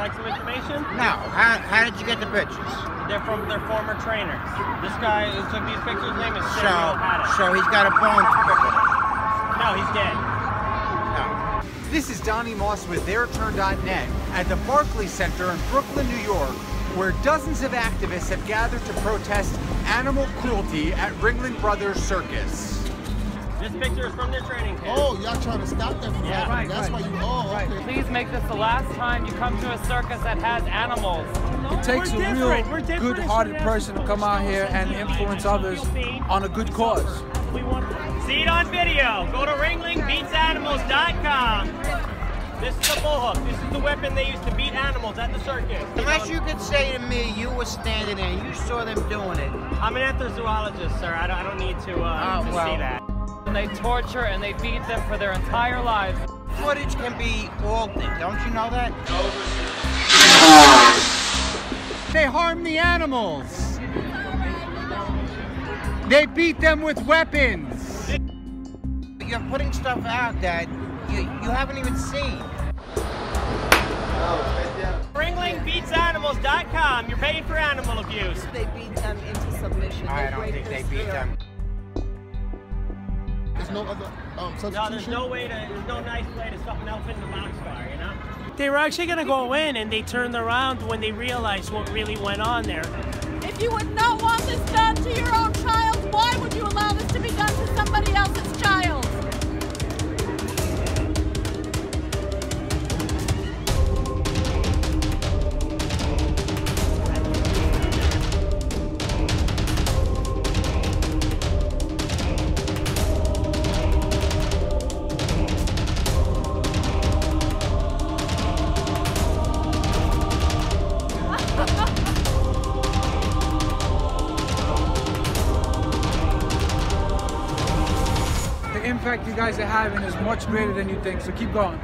like some information? No. How, how did you get the pictures? They're from their former trainers. This guy who took these pictures, his name is So, Samuel Haddock. so he's got a bone to pick with it. No, he's dead. No. This is Donny Moss with TheirTurn.net at the Barclays Center in Brooklyn, New York, where dozens of activists have gathered to protest animal cruelty at Ringling Brothers Circus. This picture is from their training camp. Oh, y'all trying to stop them from Yeah. Right, That's right. why you, oh, okay. Please make this the last time you come to a circus that has animals. It takes We're a different. We're real good-hearted person to come out here and influence others on a good cause. See it on video. Go to ringlingbeatsanimals.com. This is the bullhook. This is the weapon they use to beat animals at the circus. Unless you could say to me you were standing there and you saw them doing it. I'm an entozoologist, sir. I don't, I don't need to, uh, Oh, to well. see that. And they torture and they beat them for their entire lives. Footage can be altered. Don't you know that? They harm the animals. They beat them with weapons. You're putting stuff out that you, you haven't even seen. Ringlingbeatsanimals.com. You're paying for animal abuse. They beat them into submission. I They don't think they beat spirit. them. There's no other um, substitution. No, there's no way to, there's no nice way to something else in the boxcar, you know? They were actually going to go in and they turned around when they realized what really went on there. If you would not want this done to your own impact you guys are having is much greater than you think, so keep going.